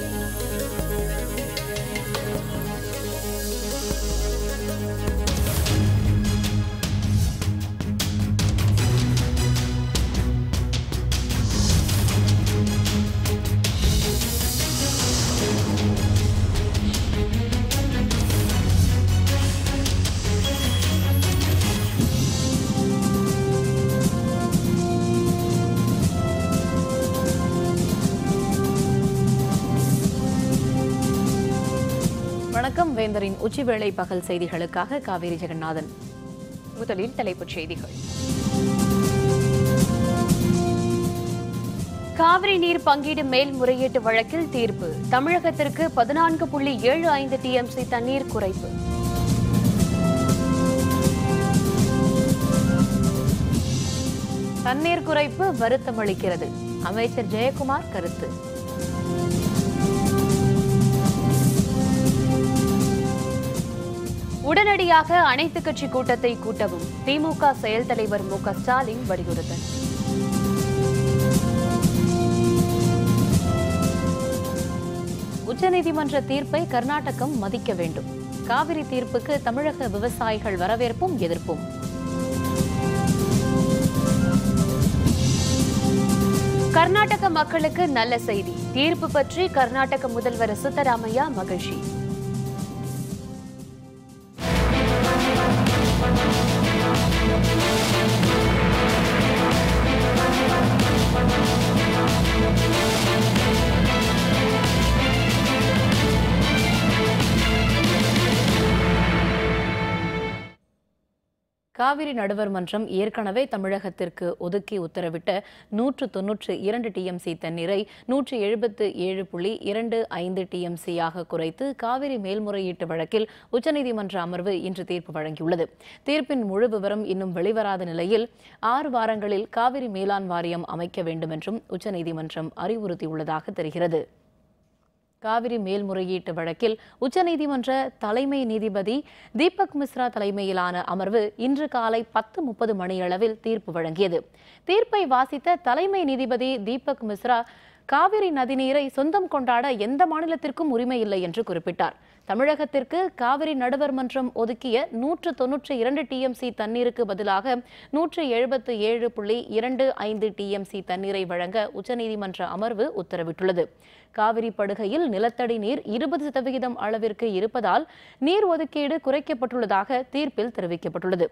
Bye. வேந்தரின் உச்சிவேளை பகல் செய்திகளுக்காக காவேரி ஜெகநாதன். முதலில் தலைப்புச் செய்திகள். காவிரி நீர் பங்கீடு மேல்முறையீட்டு வழக்கில் தீர்ப்பு. தமிழகத்திற்கு பதினான்கு புள்ளி ஏழு ஐந்து டிஎம்சி தண்ணீர் குறைப்பு. தண்ணீர் குறைப்பு வருத்தமளிக்கிறது. அமைச்சர் ஜெயக்குமார் கருத்து. உடனடியாக அனைத்து கட்சி கூட்டத்தை கூட்டவும். திமுக செயல் தலைவர் மு க ஸ்டாலின் வலியுறுத்தல். உச்சநீதிமன்ற தீர்ப்பை கர்நாடகம் மதிக்க வேண்டும். காவிரி தீர்ப்புக்கு தமிழக விவசாயிகள் வரவேற்பும் எதிர்ப்பும். கர்நாடக மக்களுக்கு நல்ல செய்தி. தீர்ப்பு பற்றி கர்நாடக முதல்வர் சித்தராமையா மகிழ்ச்சி. காவிரி நடுவர் மன்றம் ஏற்கனவே தமிழகத்திற்கு ஒதுக்கி உத்தரவிட்ட நூற்று தொன்னூற்று இரண்டு டிஎம்சி தண்ணீரை நூற்று எழுபத்து ஏழு புள்ளி இரண்டு ஐந்து டிஎம்சியாக குறைத்து காவிரி மேல்முறையீட்டு வழக்கில் உச்சநீதிமன்ற அமர்வு இன்று தீர்ப்பு வழங்கியுள்ளது. தீர்ப்பின் முழு விவரம் இன்னும் வெளிவராத நிலையில் ஆறு வாரங்களில் காவிரி மேலாண் வாரியம் அமைக்க வேண்டும் என்றும் உச்சநீதிமன்றம் அறிவுறுத்தியுள்ளதாக தெரிகிறது. காவிரி மேல்முறையீட்டு வழக்கில் உச்சநீதிமன்ற தலைமை நீதிபதி தீபக் மிஸ்ரா தலைமையிலான அமர்வு இன்று காலை பத்து முப்பது மணியளவில் தீர்ப்பு வழங்கியது. தீர்ப்பை வாசித்த தலைமை நீதிபதி தீபக் மிஸ்ரா காவிரி நதிநீரை சொந்தம் கொண்டாட எந்த மாநிலத்திற்கும் உரிமை இல்லை என்று குறிப்பிட்டார். தமிழகத்திற்கு காவிரி நடுவர் மன்றம் ஒதுக்கிய நூற்று தொன்னூற்றி இரண்டு டிஎம்சி தண்ணீருக்கு பதிலாக நூற்று எழுபத்து ஏழு புள்ளி இரண்டு ஐந்து டிஎம்சி தண்ணீரை வழங்க உச்சநீதிமன்ற அமர்வு உத்தரவிட்டுள்ளது. காவிரி படுகையில் நிலத்தடி நீர் இருபது சதவிகிதம் அளவிற்கு இருப்பதால் நீர் ஒதுக்கீடு குறைக்கப்பட்டுள்ளதாக தீர்ப்பில் தெரிவிக்கப்பட்டுள்ளது.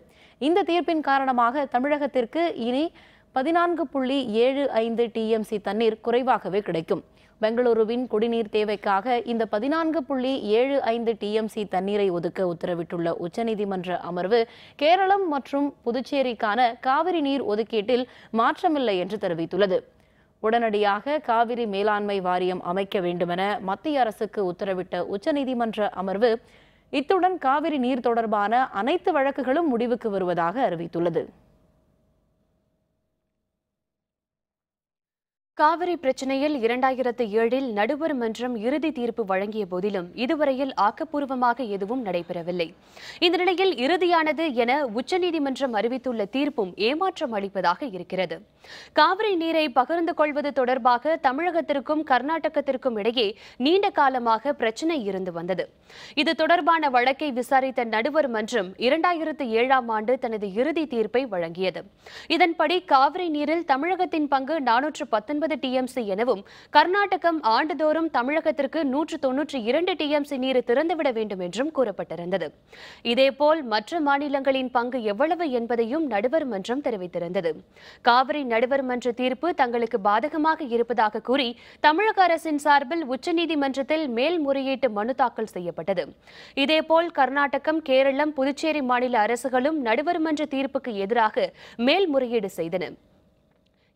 இந்த தீர்ப்பின் காரணமாக தமிழகத்திற்கு இனி பதினான்கு புள்ளி ஏழு ஐந்து டிஎம்சி தண்ணீர் குறைவாகவே கிடைக்கும். பெங்களூருவின் குடிநீர் தேவைக்காக இந்த பதினான்கு புள்ளி ஏழு ஐந்து டிஎம்சி தண்ணீரை ஒதுக்க உத்தரவிட்டுள்ள உச்சநீதிமன்ற அமர்வு கேரளம் மற்றும் புதுச்சேரிக்கான காவிரி நீர் ஒதுக்கீட்டில் மாற்றமில்லை என்று தெரிவித்துள்ளது. உடனடியாக காவிரி மேலாண்மை வாரியம் அமைக்க வேண்டுமென மத்திய அரசுக்கு உத்தரவிட்ட உச்சநீதிமன்ற அமர்வு இத்துடன் காவிரி நீர் தொடர்பான அனைத்து வழக்குகளும் முடிவுக்கு வருவதாக அறிவித்துள்ளது. காவிரி பிரச்சனையில் இரண்டாயிரத்து ஏழில் நடுவர் மன்றம் இறுதி தீர்ப்பு வழங்கிய போதிலும் இதுவரையில் ஆக்கப்பூர்வமாக எதுவும் நடைபெறவில்லை. இந்த நிலையில் இறுதியானது என உச்சநீதிமன்றம் அறிவித்துள்ள தீர்ப்பும் ஏமாற்றம் அளிப்பதாக இருக்கிறது. காவிரி நீரை பகிர்ந்து கொள்வது தொடர்பாக தமிழகத்திற்கும் கர்நாடகத்திற்கும் இடையே நீண்ட காலமாக பிரச்சனை இருந்து வந்தது. இது தொடர்பான வழக்கை விசாரித்த நடுவர் மன்றம் இரண்டாயிரத்து ஏழாம் ஆண்டு தனது இறுதி தீர்ப்பை வழங்கியது. இதன்படி காவிரி நீரில் தமிழகத்தின் பங்கு நானூற்று பத்தொன்பது டிஎம்சி எனவும் கர்நாடகம் ஆண்டுதோறும் தமிழகத்திற்கு நூற்று தொன்னூற்றி இரண்டு டிஎம்சி நீர் திறந்துவிட வேண்டும் என்றும் கூறப்பட்டிருந்தது. இதேபோல் மற்ற மாநிலங்களின் பங்கு எவ்வளவு என்பதையும் நடுவர் மன்றம் தெரிவித்திருந்தது. காவிரி நடுவர் மன்ற தீர்ப்பு தங்களுக்கு பாதகமாக இருப்பதாக கூறி தமிழக அரசின் சார்பில் உச்சநீதிமன்றத்தில் மேல்முறையீட்டு மனு தாக்கல் செய்யப்பட்டது. இதேபோல் கர்நாடகம் கேரளம் புதுச்சேரி மாநில அரசுகளும் நடுவர் மன்ற தீர்ப்புக்கு எதிராக மேல்முறையீடு செய்தன.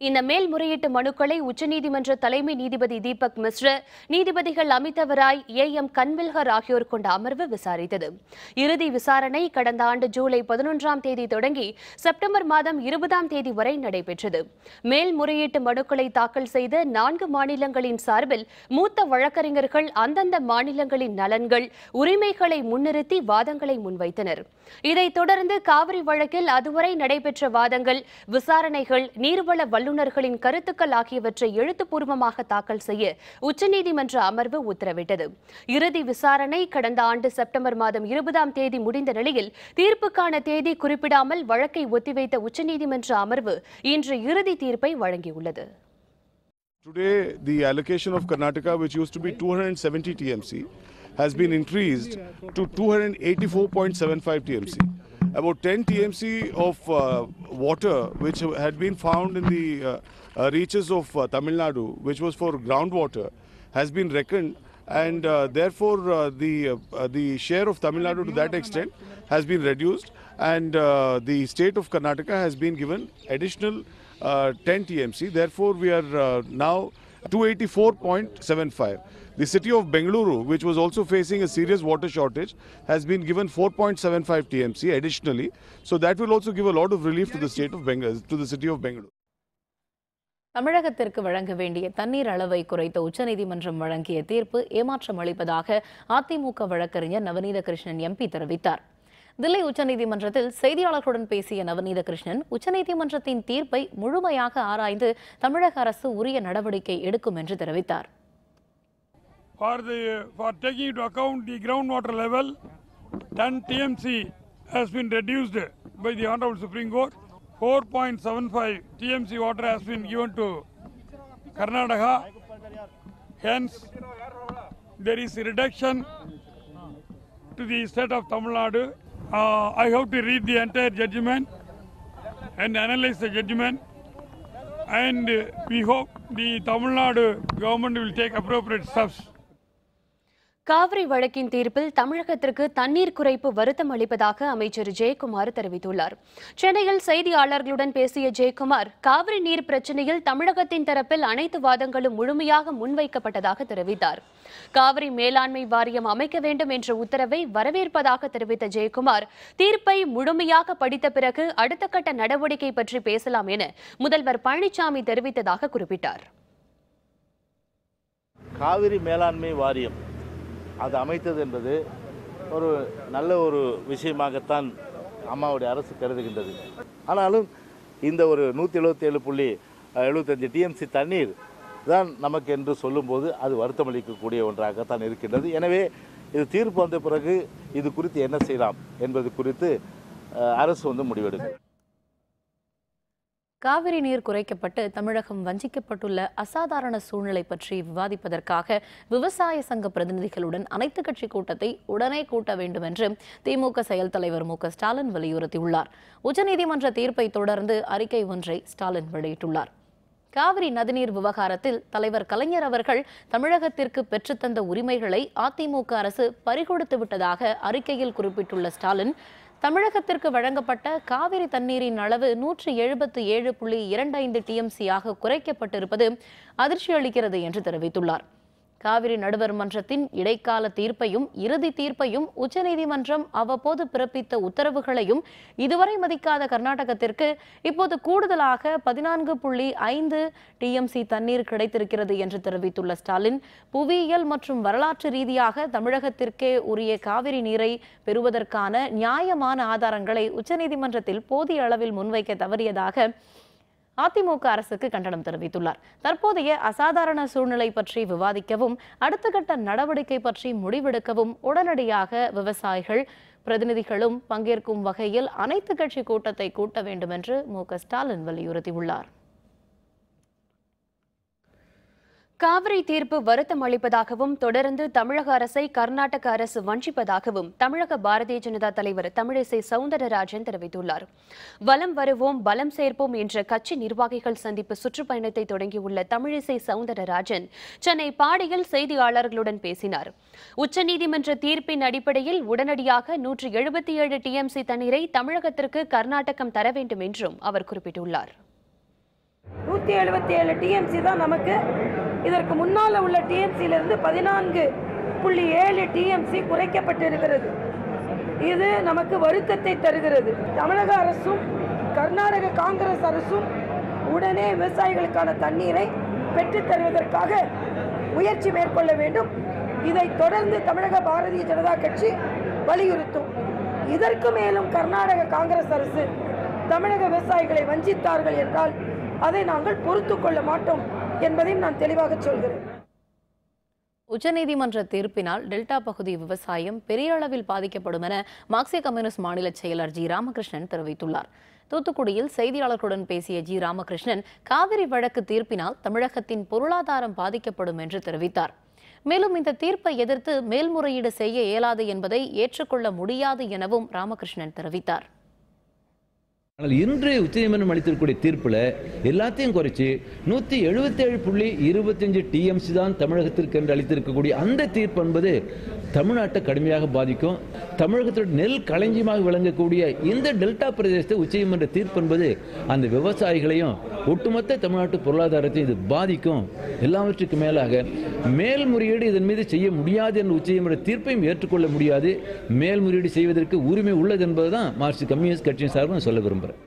இந்த மேல்முறையீட்டு மனுக்களை உச்சநீதிமன்ற தலைமை நீதிபதி தீபக் மிஸ்ர நீதிபதிகள் அமிதவராய் ஏ எம் கன்வில்கர் ஆகியோர் கொண்ட அமர்வு விசாரித்தது. இறுதி விசாரணை கடந்த ஆண்டு ஜூலை பதினொன்றாம் தேதி தொடங்கி செப்டம்பர் மாதம் இருபதாம் தேதி வரை நடைபெற்றது. மேல்முறையீட்டு மனுக்களை தாக்கல் செய்த நான்கு மாநிலங்களின் சார்பில் மூத்த வழக்கறிஞர்கள் அந்தந்த மாநிலங்களின் நலன்கள் உரிமைகளை முன்னிறுத்தி வாதங்களை முன்வைத்தனர். இதைத் தொடர்ந்து காவிரி வழக்கில் அதுவரை நடைபெற்ற வாதங்கள் விசாரணைகள் நீர்வள வல்லுநர்களின் கருத்துக்கள் ஆகியவற்றை எழுத்துப்பூர்வமாக தாக்கல் செய்ய உச்சநீதிமன்ற அமர்வு உத்தரவிட்டது இறுதி விசாரணை கடந்த ஆண்டு செப்டம்பர் மாதம் இருபதாம் தேதி முடிந்த நிலையில் தீர்ப்புக்கான தேதி குறிப்பிடாமல் வழக்கை ஒத்திவைத்த உச்சநீதிமன்ற அமர்வு இன்று இறுதி தீர்ப்பை வழங்கியுள்ளது Today, the allocation of Karnataka, which used to be 270 TMC, has been increased to 284.75 TMC. About 10 TMC of uh, water, which had been found in the uh, uh, reaches of uh, Tamil Nadu, which was for groundwater, has been reckoned, and uh, therefore uh, the uh, the share of Tamil Nadu to that extent has been reduced, and uh, the state of Karnataka has been given additional uh, 10 TMC. Therefore, we are now 284.75. The city of Bengaluru, which was also facing a serious water shortage, has been given 4.75 TMC additionally. So that will also give a lot of relief to the state of Bengal, to the city of Bengaluru. தமிழகத்திற்கு வழங்க வேண்டிய தண்ணீர் அளவை குறைத்த உச்சநீதிமன்றம் வழங்கிய தீர்ப்பு ஏமாற்றம் அளிப்பதாக அதிமுக வழக்கறிஞர் நவநீத கிருஷ்ணன் எம்பி தெரிவித்தார் தில்லி உச்சநீதிமன்றத்தில் செய்தியாளர்களுடன் பேசிய நவநீத கிருஷ்ணன் உச்சநீதிமன்றத்தின் தீர்ப்பை முழுமையாக ஆராய்ந்து தமிழக அரசு உரிய நடவடிக்கை எடுக்கும் என்று தெரிவித்தார் for the for taking into account the groundwater level 10 tmc has been reduced by the honorable supreme court 4.75 tmc water has been given to karnataka hence there is a reduction to the state of tamil nadu uh, i have to read the entire judgment and analyze the judgment. And uh, we hope the tamil nadu government will take appropriate steps Kaveri வழக்கின் தீர்ப்பில் தமிழகத்திற்கு தண்ணீர் குறைப்பு வருத்தம் அளிப்பதாக அமைச்சர் ஜெயக்குமார் தெரிவித்துள்ளார். சென்னையில் செய்தியாளர்களுடன் பேசிய ஜெயக்குமார் காவிரி நீர் பிரச்சனையில் தமிழகத்தின் தரப்பில் அனைத்து வாதங்களும் முழுமையாக முன்வைக்கப்பட்டதாக தெரிவித்தார். காவிரி மேலாண்மை வாரியம் அமைக்க வேண்டும் என்ற உத்தரவை வரவேற்பதாக தெரிவித்த ஜெயக்குமார் தீர்ப்பை முழுமையாக படித்த பிறகு அடுத்த கட்ட நடவடிக்கை பற்றி பேசலாம் என முதல்வர் பழனிசாமி தெரிவித்ததாக குறிப்பிட்டார். காவிரி மேலாண்மை வாரியம் அது அமைத்தது என்பது ஒரு நல்ல ஒரு விஷயமாகத்தான் அம்மாவுடைய அரசு கருதுகின்றது. ஆனாலும் இந்த ஒரு நூற்றி எழுபத்தேழு புள்ளி எழுபத்தஞ்சு டிஎம்சி தண்ணீர் தான் நமக்கு என்று சொல்லும்போது அது வருத்தமளிக்கக்கூடிய ஒன்றாகத்தான் இருக்கின்றது. எனவே இது தீர்ப்பு வந்த பிறகு இது குறித்து என்ன செய்யலாம் என்பது குறித்து அரசு வந்து முடிவெடுக்கும். காவிரி நீர் குறைக்கப்பட்டு தமிழகம் வஞ்சிக்கப்பட்டுள்ள அசாதாரண சூழ்நிலை பற்றி விவாதிப்பதற்காக விவசாய சங்க பிரதிநிதிகளுடன் அனைத்து கட்சி கூட்டத்தை உடனே கூட்ட வேண்டும் என்று திமுக செயல் தலைவர் மு ஸ்டாலின் வலியுறுத்தியுள்ளார். உச்சநீதிமன்ற தீர்ப்பை தொடர்ந்து அறிக்கை ஒன்றை ஸ்டாலின் வெளியிட்டுள்ளார். காவிரி நதிநீர் விவகாரத்தில் தலைவர் கலைஞர் அவர்கள் தமிழகத்திற்கு பெற்றுத்தந்த உரிமைகளை அதிமுக அரசு பறிகொடுத்து விட்டதாக அறிக்கையில் குறிப்பிட்டுள்ள ஸ்டாலின் தமிழகத்திற்கு வழங்கப்பட்ட காவிரி தண்ணீரின் அளவு நூற்றி எழுபத்து ஏழு புள்ளி இரண்டு ஐந்து டிஎம்சியாக குறைக்கப்பட்டிருப்பது அதிர்ச்சி அளிக்கிறது என்று தெரிவித்துள்ளார். காவிரி நடுவர் மன்றத்தின் இடைக்கால தீர்ப்பையும் இறுதி தீர்ப்பையும் உச்சநீதிமன்றம் அவ்வப்போது பிறப்பித்த உத்தரவுகளையும் இதுவரை மதிக்காத கர்நாடகத்திற்கு இப்போது கூடுதலாக பதினான்கு புள்ளி ஐந்து டிஎம்சி தண்ணீர் கிடைத்திருக்கிறது என்று தெரிவித்துள்ள ஸ்டாலின் புவியியல் மற்றும் வரலாற்று ரீதியாக தமிழகத்திற்கே உரிய காவிரி நீரை பெறுவதற்கான நியாயமான ஆதாரங்களை உச்சநீதிமன்றத்தில் போதிய அளவில் முன்வைக்க தவறியதாக அதிமுக அரசுக்கு கண்டனம் தெரிவித்துள்ளார். தற்போதைய அசாதாரண சூழ்நிலை பற்றி விவாதிக்கவும் அடுத்த கட்ட நடவடிக்கை பற்றி முடிவெடுக்கவும் உடனடியாக விவசாயிகள் பிரதிநிதிகளும் பங்கேற்கும் வகையில் அனைத்து கட்சி கூட்டத்தை கூட்ட வேண்டும் என்று மு க ஸ்டாலின் வலியுறுத்தியுள்ளார். காவிரி தீர்ப்பு வருத்தம் அளிப்பதாகவும் தொடர்ந்து தமிழக அரசை கர்நாடக அரசு வஞ்சிப்பதாகவும் தமிழக பாரதிய ஜனதா தலைவர் தமிழிசை சவுந்தரராஜன் தெரிவித்துள்ளார். வலம் வருவோம் பலம் சேர்ப்போம் என்ற கட்சி நிர்வாகிகள் சந்திப்பு சுற்றுப்பயணத்தை தொடங்கியுள்ள தமிழிசை சவுந்தரராஜன் சென்னை பாடியில் செய்தியாளர்களுடன் பேசினார். உச்சநீதிமன்ற தீர்ப்பின் அடிப்படையில் உடனடியாக நூற்று எழுபத்தி ஏழு டிஎம்சி தண்ணீரை தமிழகத்திற்கு கர்நாடகம் தர வேண்டும் என்றும் அவர் குறிப்பிட்டுள்ளார். நூற்றி எழுபத்தி ஏழு டிஎம்சி தான் நமக்கு இதற்கு முன்னால் உள்ள டிஎம்சியிலிருந்து பதினான்கு புள்ளி ஏழு டிஎம்சி குறைக்கப்பட்டிருக்கிறது. இது நமக்கு வருத்தத்தை தருகிறது. தமிழக அரசும் கர்நாடக காங்கிரஸ் அரசும் உடனே விவசாயிகளுக்கான தண்ணீரை பெற்றுத் தருவதற்காக முயற்சி மேற்கொள்ள வேண்டும். இதை தொடர்ந்து தமிழக பாரதிய ஜனதா கட்சி வலியுறுத்தும். இதற்கு மேலும் கர்நாடக காங்கிரஸ் அரசு தமிழக விவசாயிகளை வஞ்சித்தார்கள் என்றால் அதை நாங்கள் பொறுத்து கொள்ள மாட்டோம். என்பதையும் நான் தெளிவாக சொல்கிறேன். உச்சநீதிமன்ற தீர்ப்பினால் டெல்டா பகுதி விவசாயம் பெரிய அளவில் பாதிக்கப்படும் என மார்க்சிய கம்யூனிஸ்ட் மாநில செயலர் ஜி ராமகிருஷ்ணன் தெரிவித்துள்ளார். தூத்துக்குடியில் செய்தியாளர்களுடன் பேசிய ஜி ராமகிருஷ்ணன் காவிரி வழக்கு தீர்ப்பினால் தமிழகத்தின் பொருளாதாரம் பாதிக்கப்படும் என்று தெரிவித்தார். மேலும் இந்த தீர்ப்பை எதிர்த்து மேல்முறையீடு செய்ய இயலாது என்பதை ஏற்றுக்கொள்ள முடியாது எனவும் ராமகிருஷ்ணன் தெரிவித்தார். ஆனால் இன்று உச்சநீதிமன்றம் அளித்திருக்கக்கூடிய தீர்ப்பில் எல்லாத்தையும் குறைச்சி நூற்றி எழுபத்தேழு புள்ளி இருபத்தஞ்சு டிஎம்சி தான் தமிழகத்திற்கு என்று அளித்திருக்கக்கூடிய அந்த தீர்ப்பு என்பது தமிழ்நாட்டை கடுமையாக பாதிக்கும். தமிழகத்தோட நெல் களஞ்சியமாக விளங்கக்கூடிய இந்த டெல்டா பிரதேசத்தை உச்சநீதிமன்ற தீர்ப்பு என்பது அந்த விவசாயிகளையும் ஒட்டுமொத்த தமிழ்நாட்டு பொருளாதாரத்தையும் இது பாதிக்கும். எல்லாவற்றுக்கு மேலாக மேல்முறையீடு இதன் மீது செய்ய முடியாது என்ற உச்சநீதிமன்ற தீர்ப்பையும் ஏற்றுக்கொள்ள முடியாது. மேல்முறையீடு செய்வதற்கு உரிமை உள்ளது என்பதுதான் மார்க்சிஸ்ட் கம்யூனிஸ்ட் கட்சியின் சார்பில் நான் சொல்ல விரும்புகிறேன்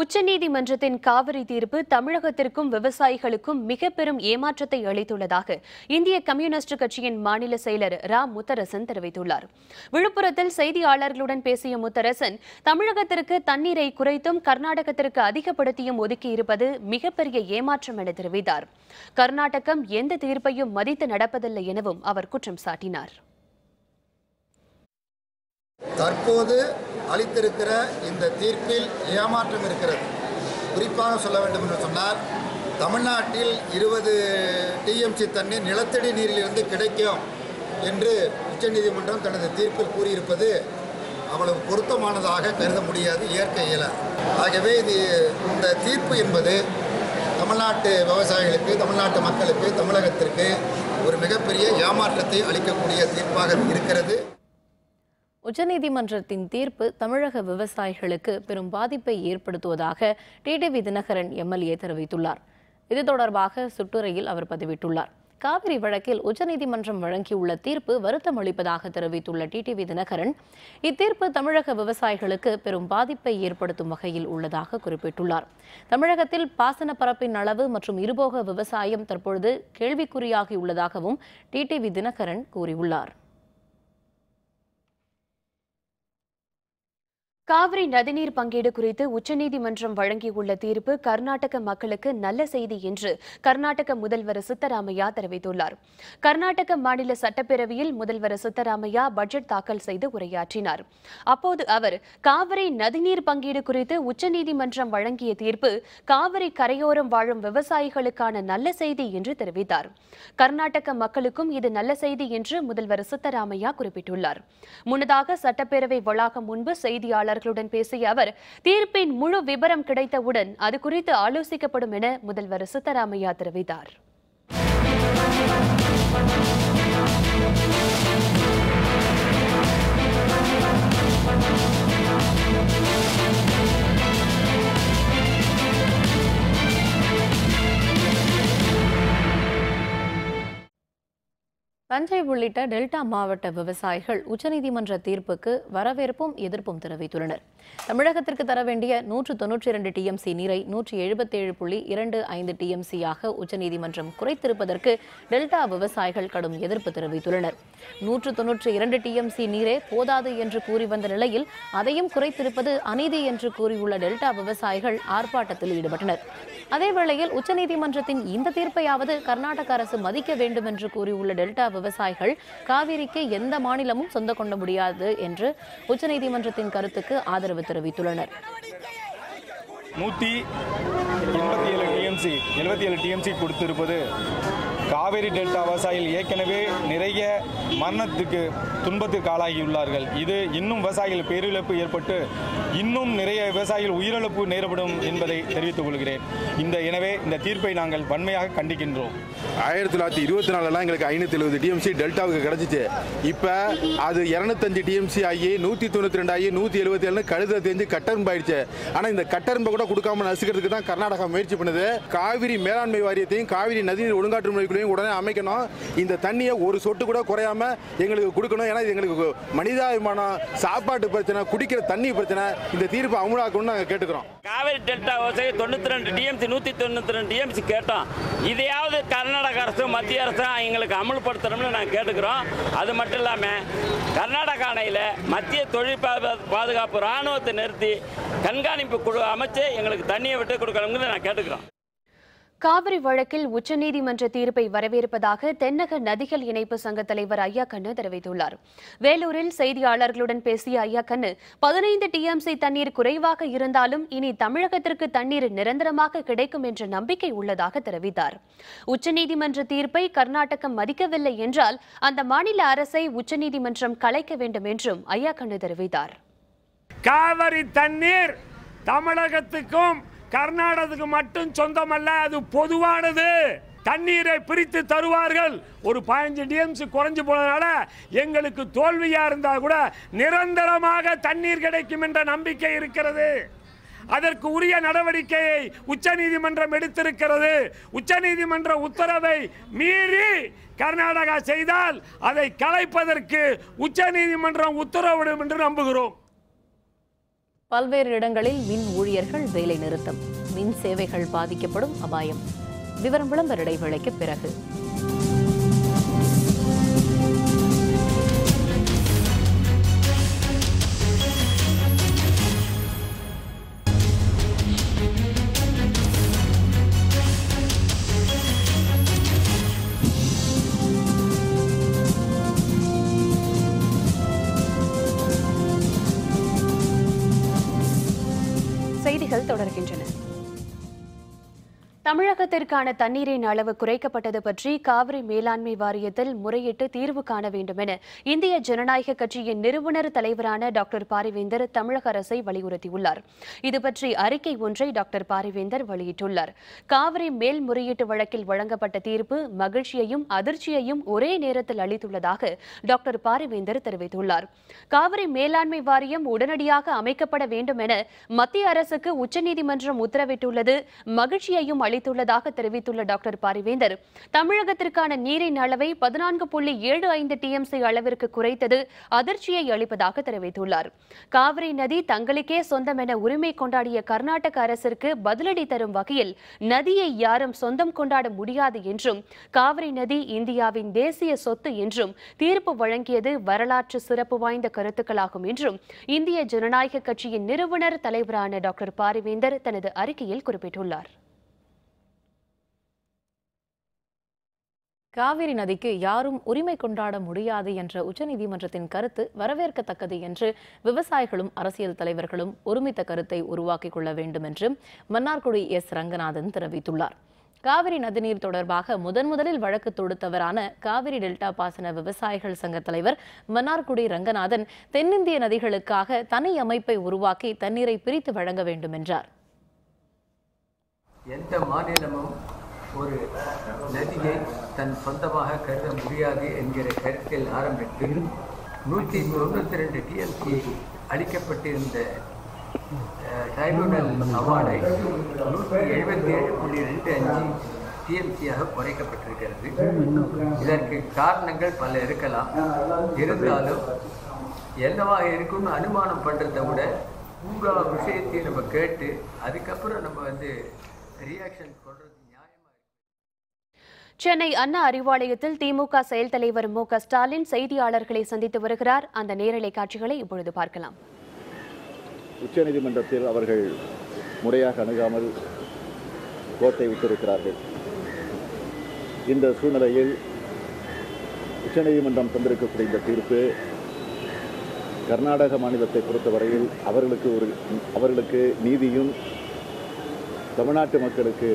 உச்சநீதிமன்றத்தின் காவிரி தீர்ப்பு தமிழகத்திற்கும் விவசாயிகளுக்கும் மிக பெரும் ஏமாற்றத்தை அளித்துள்ளதாக இந்திய கம்யூனிஸ்ட் கட்சியின் மாநில செயலர் ரா. முத்தரசன் தெரிவித்துள்ளார். விழுப்புரத்தில் செய்தியாளர்களுடன் பேசிய முத்தரசன் தமிழகத்திற்கு தண்ணீரை குறைத்தும் கர்நாடகத்திற்கு அதிகப்படுத்தியும் ஒதுக்கியிருப்பது மிகப்பெரிய ஏமாற்றம் என தெரிவித்தார். கர்நாடகம் எந்த தீர்ப்பையும் மதித்து நடப்பதில்லை எனவும் அவர் குற்றம் சாட்டினார். தற்போது அளித்திருக்கிற இந்த தீர்ப்பில் ஏமாற்றம் இருக்கிறது. குறிப்பாக சொல்ல வேண்டும் என்று சொன்னால் தமிழ்நாட்டில் இருபது டிஎம்சி தண்ணீர் நிலத்தடி நீரிலிருந்து கிடைக்கும் என்று உச்சநீதிமன்றம் தனது தீர்ப்பில் கூறியிருப்பது அவ்வளவு பொருத்தமானதாக கருத முடியாது இயற்கை இயலாது. ஆகவே இது இந்த தீர்ப்பு என்பது தமிழ்நாட்டு விவசாயிகளுக்கு தமிழ்நாட்டு மக்களுக்கு தமிழகத்திற்கு ஒரு மிகப்பெரிய ஏமாற்றத்தை அளிக்கக்கூடிய தீர்ப்பாக இருக்கிறது. உச்சநீதிமன்றத்தின் தீர்ப்பு தமிழக விவசாயிகளுக்கு பெரும் பாதிப்பை ஏற்படுத்துவதாக டிடிவி தினகரன் எம்எல்ஏ தெரிவித்துள்ளார். இது தொடர்பாக சுட்டுரையில் அவர் பதிவிட்டுள்ளார். காவிரி வழக்கில் உச்சநீதிமன்றம் வழங்கியுள்ள தீர்ப்பு வருத்தம் அளிப்பதாக தெரிவித்துள்ள டிடிவி தினகரன் இத்தீர்ப்பு தமிழக விவசாயிகளுக்கு பெரும் பாதிப்பை ஏற்படுத்தும் வகையில் உள்ளதாக குறிப்பிட்டுள்ளார். தமிழகத்தில் பாசன பரப்பின் அளவு மற்றும் இருபோக விவசாயம் தற்பொழுது கேள்விக்குறியாகியுள்ளதாகவும் டிடிவி தினகரன் கூறியுள்ளார். காவிரி நதிநீர் பங்கீடு குறித்து உச்சநீதிமன்றம் வழங்கியுள்ள தீர்ப்பு கர்நாடக மக்களுக்கு நல்ல செய்தி என்று கர்நாடக முதல்வர் சித்தராமையா தெரிவித்துள்ளார். கர்நாடக மாநில சட்டப்பேரவையில் முதல்வர் சித்தராமையா பட்ஜெட் தாக்கல் செய்து உரையாற்றினார். அப்போது அவர் காவிரி நதிநீர் பங்கீடு குறித்து உச்சநீதிமன்றம் வழங்கிய தீர்ப்பு காவிரி கரையோரம் வாழும் விவசாயிகளுக்கான நல்ல செய்தி என்று தெரிவித்தார். கர்நாடக மக்களுக்கும் இது நல்ல செய்தி என்று முதல்வர் சித்தராமையா குறிப்பிட்டுள்ளார். முன்னதாக சட்டப்பேரவை வளாகம் முன்பு செய்தியாளர் செய்தியாளர்களுடன் பேசிய அவர் தீர்ப்பின் முழு விபரம் கிடைத்தவுடன் அது குறித்து ஆலோசிக்கப்படும் என முதல்வர் சித்தராமையா தெரிவித்தார். தஞ்சை உள்ளிட்ட டெல்டா மாவட்ட விவசாயிகள் உச்சநீதிமன்ற தீர்ப்புக்கு வரவேற்பும் எதிர்ப்பும் தெரிவித்துள்ளனர். தமிழகத்திற்கு தர வேண்டிய நூற்று தொன்னூற்றி இரண்டு டிஎம்சி நீரை நூற்றி எழுபத்தேழு புள்ளி இரண்டு ஐந்து டிஎம்சியாக உச்சநீதிமன்றம் குறைத்திருப்பதற்கு டெல்டா விவசாயிகள் கடும் எதிர்ப்பு தெரிவித்துள்ளனர். நூற்று தொன்னூற்றி இரண்டு டிஎம்சி நீரே போதாது என்று கூறி வந்த நிலையில் அதையும் குறைத்திருப்பது அநீதி என்று கூறியுள்ள டெல்டா விவசாயிகள் ஆர்ப்பாட்டத்தில் ஈடுபட்டனர். அதேவேளையில் உச்சநீதிமன்றத்தின் இந்த தீர்ப்பையாவது கர்நாடக அரசு மதிக்க வேண்டும் என்று கூறியுள்ள டெல்டா விவசாயிகள் காவிரிக்கு எந்த மாநிலமும் சொந்த கொள்ள முடியாது என்று உச்சநீதிமன்றத்தின் கருத்துக்கு ஆதரவு தெரிவித்துள்ளனர். நூற்றி எண்பத்தி ஏழு டிஎம்சி எழுபத்தி ஏழு டிஎம்சி கொடுத்திருப்பது காவேரி டெல்டா விவசாயிகள் ஏற்கனவே நிறைய மரணத்துக்கு துன்பத்திற்கு ஆளாகியுள்ளார்கள். இது இன்னும் விவசாயிகள் பேரிழப்பு ஏற்பட்டு இன்னும் நிறைய விவசாயிகள் உயிரிழப்பு நேரப்படும் என்பதை தெரிவித்துக் கொள்கிறேன். இந்த எனவே இந்த தீர்ப்பை நாங்கள் வன்மையாக கண்டிக்கின்றோம். ஆயிரத்தி தொள்ளாயிரத்தி இருபத்தி நாலுலாம் எங்களுக்கு ஐநூற்றி எழுபது டிஎம்சி டெல்டாவுக்கு கிடச்சிச்சு. இப்போ அது இரநூத்தஞ்சு டிஎம்சி ஆகி நூற்றி தொண்ணூற்றி ரெண்டு ஆகி நூற்றி எழுபத்தி ஏழு கழுத தெரிஞ்சு கட்டரும்பு ஆயிடுச்சு. ஆனால் இந்த கட்டரும்பை கூட கொடுக்காம நசுக்கிறதுக்கு தான் கர்நாடகா முயற்சி பண்ணுது. காவிரி மேலாண்மை வாரியத்தையும் காவிரி நதி ஒழுங்காற்று முறைகளையும் உடனே அமைக்கணும். இந்த தண்ணியை ஒரு சொட்டு கூட குறையாம எங்களுக்கு கொடுக்கணும். ஏன்னா இது எங்களுக்கு மனிதாபிமானம் சாப்பாட்டு பிரச்சனை குடிக்கிற தண்ணி பிரச்சனை இந்த தீர்ப்பை அமுலாக்கணும்னு நாங்கள் கேட்டுக்கிறோம். காவிரி டெல்டா விவசாயி தொண்ணூற்றி ரெண்டு டிஎம்சி நூற்றி தொண்ணூற்றி ரெண்டு டிஎம்சி கேட்டோம். இதையாவது கர்நாடக அரசும் மத்திய அரசும் எங்களுக்கு அமல்படுத்தணும்னு நாங்கள் கேட்டுக்கிறோம். அது மட்டும் இல்லாமல் கர்நாடக அணையில் மத்திய தொழில் பாதுகாப்பு ராணுவத்தை நிறுத்தி கண்காணிப்பு குழு அமைச்சு எங்களுக்கு தண்ணியை விட்டு கொடுக்கணும்னு நான் கேட்டுக்கிறோம். காவிரி வழக்கில் உச்சநீதிமன்ற தீர்ப்பை வரவேற்பதாக தென்னக நதிகள் இணைப்பு சங்க தலைவர் ஐயா கண்ணு தெரிவித்துள்ளார். வேலூரில் செய்தியாளர்களுடன் பேசிய ஐயா கண்ணு பதினைந்து டிஎம்சி தண்ணீர் குறைவாக இருந்தாலும் இனி தமிழகத்திற்கு தண்ணீர் நிரந்தரமாக கிடைக்கும் என்ற நம்பிக்கை உள்ளதாக தெரிவித்தார். உச்சநீதிமன்ற தீர்ப்பை கர்நாடகம் மதிக்கவில்லை என்றால் அந்த மாநில அரசை உச்சநீதிமன்றம் கலைக்க வேண்டும் என்றும் ஐயா கண்ணு தெரிவித்தார். காவிரி தண்ணீர் தமிழகத்துக்கும் கர்நாடகத்துக்கு மட்டும் சொந்தமல்ல அது பொதுவானது. தண்ணீரை பிரித்து தருவார்கள். ஒரு பதினஞ்சு டிஎம்சி குறைஞ்சு போனதுனால எங்களுக்கு தோல்வியா இருந்தால் கூட நிரந்தரமாக தண்ணீர் கிடைக்கும் என்ற நம்பிக்கை இருக்கிறது. அதற்கு உரிய நடவடிக்கையை உச்சநீதிமன்றம் எடுத்திருக்கிறது. உச்சநீதிமன்ற உத்தரவை மீறி கர்நாடகா செய்தால் அதை கலைப்பதற்கு உச்சநீதிமன்றம் உத்தரவிடும் என்று நம்புகிறோம். பல்வேறு இடங்களில் மின் ஊழியர்கள் வேலை நிறுத்தம். மின் சேவைகள் பாதிக்கப்படும் அபாயம். விவரம் விளம்பர இடைவேளைக்கு பிறகு. தமிழகத்திற்கான தண்ணீரின் அளவு குறைக்கப்பட்டது பற்றி காவிரி மேலாண்மை வாரியத்தில் முறையிட்டு தீர்வு காண வேண்டும் என இந்திய ஜனநாயக கட்சியின் நிறுவனர் தலைவரான டாக்டர் பாரிவேந்தர் தமிழக அரசை வலியுறுத்தியுள்ளார். இதுபற்றி அறிக்கை ஒன்றை டாக்டர் பாரிவேந்தர் வெளியிட்டுள்ளார். காவிரி மேல்முறையீட்டு வழக்கில் வழங்கப்பட்ட தீர்ப்பு மகிழ்ச்சியையும் அதிர்ச்சியையும் ஒரே நேரத்தில் அளித்துள்ளதாக டாக்டர் பாரிவேந்தர் தெரிவித்துள்ளார். காவிரி மேலாண்மை வாரியம் உடனடியாக அமைக்கப்பட வேண்டும் என மத்திய அரசுக்கு உச்சநீதிமன்றம் உத்தரவிட்டுள்ளது. மகிழ்ச்சியையும் அளி அளித்துள்ளதாக தெரிவித்துள்ள டாக்டர் பாரிவேந்தர் தமிழகத்திற்கான நீரின் அளவை பதினான்கு புள்ளி ஏழு ஐந்து டிஎம்சி அளவிற்கு குறைத்தது அதிர்ச்சியை அளிப்பதாக தெரிவித்துள்ளார். காவிரி நதி தங்களுக்கே சொந்தம் என உரிமை கொண்டாடிய கர்நாடக அரசிற்கு பதிலடி தரும் வகையில் நதியை யாரும் சொந்தம் கொண்டாட முடியாது என்றும் காவிரி நதி இந்தியாவின் தேசிய சொத்து என்றும் தீர்ப்பு வழங்கியது வரலாற்று சிறப்பு வாய்ந்த கருத்துக்களாகும் என்றும் இந்திய ஜனநாயக கட்சியின் நிறுவனர் தலைவரான டாக்டர் பாரிவேந்தர் தனது அறிக்கையில் குறிப்பிட்டுள்ளார். காவிரி நதிக்கு யாரும் உரிமை கொண்டாட முடியாது என்ற உச்சநீதிமன்றத்தின் கருத்து வரவேற்கத்தக்கது என்று விவசாயிகளும் அரசியல் தலைவர்களும் ஒருமித்த கருத்தை உருவாக்கிக் கொள்ள வேண்டும் என்று மன்னார்குடி எஸ். ரங்கநாதன் தெரிவித்துள்ளார். காவிரி நதிநீர் தொடர்பாக முதன் முதலில் வழக்கு தொடுத்தவரான காவிரி டெல்டா பாசன விவசாயிகள் சங்க தலைவர் மன்னார்குடி ரங்கநாதன் தென்னிந்திய நதிகளுக்காக தனி அமைப்பை உருவாக்கி தண்ணீரை பிரித்து வழங்க வேண்டும் என்றார் எந்த மாநிலமும் ஒரு நதியை தன் சொந்தமாக கருத முடியாது என்கிற கருத்தில் ஆரம்பித்து நூற்றி தொண்ணூற்றி ரெண்டு டிஎல்சி அளிக்கப்பட்டிருந்த ட்ரைபுனல் அவார்டை நூற்றி எழுபத்தி ஏழு புள்ளி ரெண்டு அஞ்சு டிஎம்சியாக குறைக்கப்பட்டிருக்கிறது. இதற்கு காரணங்கள் பல இருக்கலாம். இருந்தாலும் என்னவாக இருக்கும்னு அனுமானம் பண்ணுறத விட உங்கள் விஷயத்தையும் நம்ம கேட்டு அதுக்கப்புறம் நம்ம வந்து ரியாக்ஷன் சென்னை அண்ணா அறிவாலயத்தில் திமுக செயல் தலைவர் மு க ஸ்டாலின் செய்தியாளர்களை சந்தித்து வருகிறார். அந்த நேரலை காட்சிகளை இப்பொழுது பார்க்கலாம். உச்சநீதிமன்றத்தில் அவர்கள் முறையாக அணுகாமல் கோட்டை விட்டிருக்கிறார்கள். இந்த சூழ்நிலையில் உச்சநீதிமன்றம் தந்திருக்கக்கூடிய இந்த தீர்ப்பு கர்நாடக மாநிலத்தை பொறுத்தவரையில் அவர்களுக்கு ஒரு அவர்களுக்கு நீதியும் தமிழ்நாட்டு மக்களுக்கு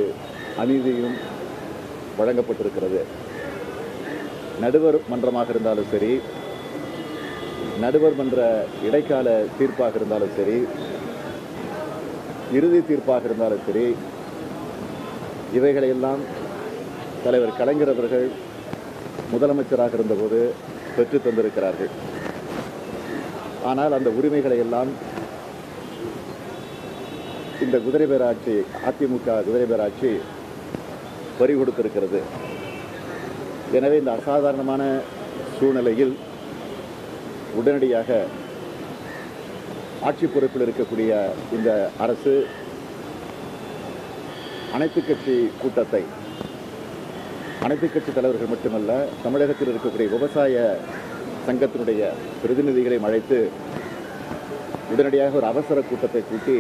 அநீதியும் வழங்கப்பட்டிருக்கிறது. நடுவர் மன்றமாக இருந்தாலும் சரி நடுவர் மன்ற இடைக்கால தீர்ப்பாக இருந்தாலும் சரி இறுதி தீர்ப்பாக இருந்தாலும் சரி இவைகளையெல்லாம் தலைவர் கலைஞர் அவர்கள் முதலமைச்சராக இருந்தபோது பெற்று தந்திருக்கிறார்கள். ஆனால் அந்த உரிமைகளை எல்லாம் இந்த குதிரை பேராட்சி அதிமுக குதிரை பேராட்சி பறி கொடுத்திருக்கிறது. எனவே இந்த அசாதாரணமான சூழ்நிலையில் உடனடியாக ஆட்சி பொறுப்பில் இருக்கக்கூடிய இந்த அரசு அனைத்து கட்சி கூட்டத்தை அனைத்து கட்சி தலைவர்கள் மட்டுமல்ல தமிழகத்தில் இருக்கக்கூடிய விவசாய சங்கத்தினுடைய பிரதிநிதிகளை அழைத்து உடனடியாக ஒரு அவசர கூட்டத்தை கூட்டி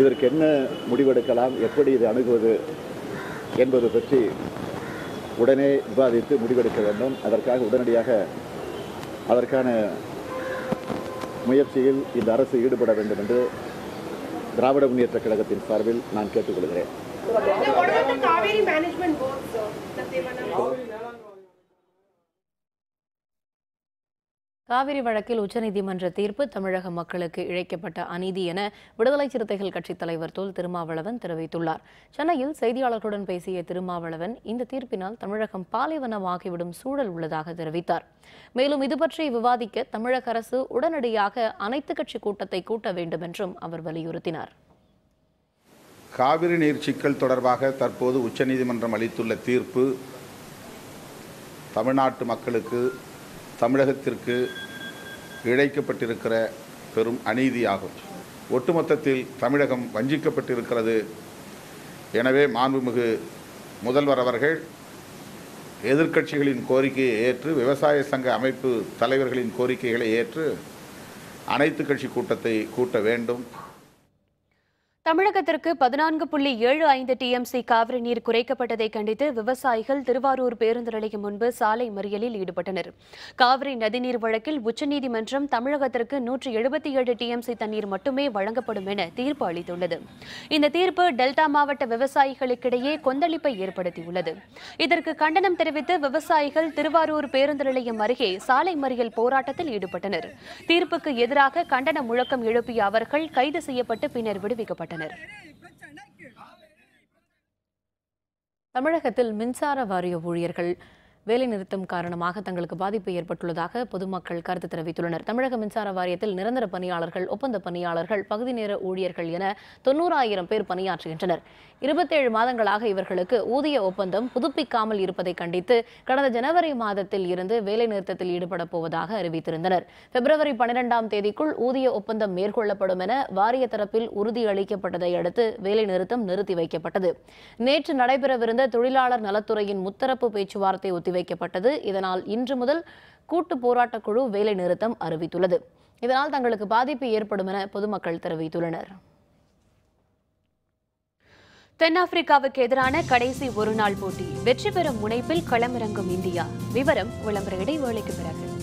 இதற்கு என்ன முடிவெடுக்கலாம் எப்படி இதை அணுகுவது என்பது பற்றி உடனே விவாதித்து முடிவெடுக்க வேண்டும். அதற்காக உடனடியாக அதற்கான முயற்சியில் இந்த அரசு ஈடுபட வேண்டும் என்று திராவிட முன்னேற்ற கழகத்தின் சார்பில் நான் கேட்டுக்கொள்கிறேன். காவிரி வழக்கில் உச்சநீதிமன்ற தீர்ப்பு தமிழக மக்களுக்கு இழைக்கப்பட்ட அநீதி என விடுதலை சிறுத்தைகள் கட்சித் தலைவர் தொல் திருமாவளவன் தெரிவித்துள்ளார். சென்னையில் செய்தியாளர்களுடன் பேசிய திருமாவளவன் இந்த தீர்ப்பினால் தமிழகம் பாலைவனமாகிவிடும் சூழல் உள்ளதாக தெரிவித்தார். மேலும் இதுபற்றி விவாதிக்க தமிழக அரசு உடனடியாக அனைத்து கட்சி கூட்டத்தை கூட்ட வேண்டும் என்றும் அவர் வலியுறுத்தினார். காவிரி நீர் சிக்கல் தொடர்பாக தற்போது உச்சநீதிமன்றம் அளித்துள்ள தீர்ப்பு தமிழ்நாட்டு மக்களுக்கு தமிழகத்திற்கு இழைக்கப்பட்டிருக்கிற பெரும் அநீதியாகும். ஒட்டுமொத்தத்தில் தமிழகம் வஞ்சிக்கப்பட்டிருக்கிறது. எனவே மாண்புமிகு முதல்வர் அவர்கள் எதிர்க்கட்சிகளின் கோரிக்கையை ஏற்று விவசாய சங்க அமைப்பு தலைவர்களின் கோரிக்கைகளை ஏற்று அனைத்து கட்சி கூட்டத்தை கூட்ட வேண்டும். தமிழகத்திற்கு பதினான்கு புள்ளி ஏழு ஐந்து டிஎம்சி காவிரி நீர் குறைக்கப்பட்டதை கண்டித்து விவசாயிகள் திருவாரூர் பேருந்து நிலையம் முன்பு சாலை மறியலில் ஈடுபட்டனர். காவிரி நதிநீர் வழக்கில் உச்சநீதிமன்றம் தமிழகத்திற்கு நூற்றி எழுபத்தி ஏழு டிஎம்சி தண்ணீர் மட்டுமே வழங்கப்படும் என தீர்ப்பு அளித்துள்ளது. இந்த தீர்ப்பு டெல்டா மாவட்ட விவசாயிகளுக்கிடையே கொந்தளிப்பை ஏற்படுத்தியுள்ளது. இதற்கு கண்டனம் தெரிவித்து விவசாயிகள் திருவாரூர் பேருந்து நிலையம் அருகே சாலை மறியல் போராட்டத்தில் ஈடுபட்டனர். தீர்ப்புக்கு எதிராக கண்டன முழக்கம் எழுப்பிய அவர்கள் கைது செய்யப்பட்டு பின்னர் விடுவிக்கப்பட்டனர். தமிழகத்தில் மின்சார வாரிய ஊழியர்கள் வேலைநிறுத்தம் காரணமாக தங்களுக்கு பாதிப்பு ஏற்பட்டுள்ளதாக பொதுமக்கள் கருத்து தெரிவித்துள்ளனர். தமிழக மின்சார வாரியத்தில் நிரந்தர பணியாளர்கள் ஒப்பந்த பணியாளர்கள் பகுதி நேர ஊழியர்கள் என தொன்னூறாயிரம் பேர் பணியாற்றுகின்றனர். இருபத்தேழு மாதங்களாக இவர்களுக்கு ஊதிய ஒப்பந்தம் புதுப்பிக்காமல் இருப்பதை கண்டித்து கடந்த ஜனவரி மாதத்தில் இருந்து வேலைநிறுத்தத்தில் ஈடுபடப் போவதாக அறிவித்திருந்தனர். பிப்ரவரி பன்னிரெண்டாம் தேதிக்குள் ஊதிய ஒப்பந்தம் மேற்கொள்ளப்படும் என வாரிய தரப்பில் உறுதியளிக்கப்பட்டதை அடுத்து வேலைநிறுத்தம் நிறுத்தி வைக்கப்பட்டது. நேற்று நடைபெறவிருந்த தொழிலாளர் நலத்துறையின் முத்தரப்பு பேச்சுவார்த்தை ஒத்தி ஒத்திவைக்கப்பட்டது இதனால் இன்று முதல் கூட்டு போராட்டக் குழு வேலை நிறுத்தம் அறிவித்துள்ளது. இதனால் தங்களுக்கு பாதிப்பு ஏற்படும் என பொதுமக்கள் தெரிவித்துள்ளனர். தென்னாப்பிரிக்காவுக்கு எதிரான கடைசி ஒருநாள் போட்டி. வெற்றி பெறும் முனைப்பில் களமிறங்கும் இந்தியா. விவரம் விளம்பர இடைவேளைக்கு பிறகு.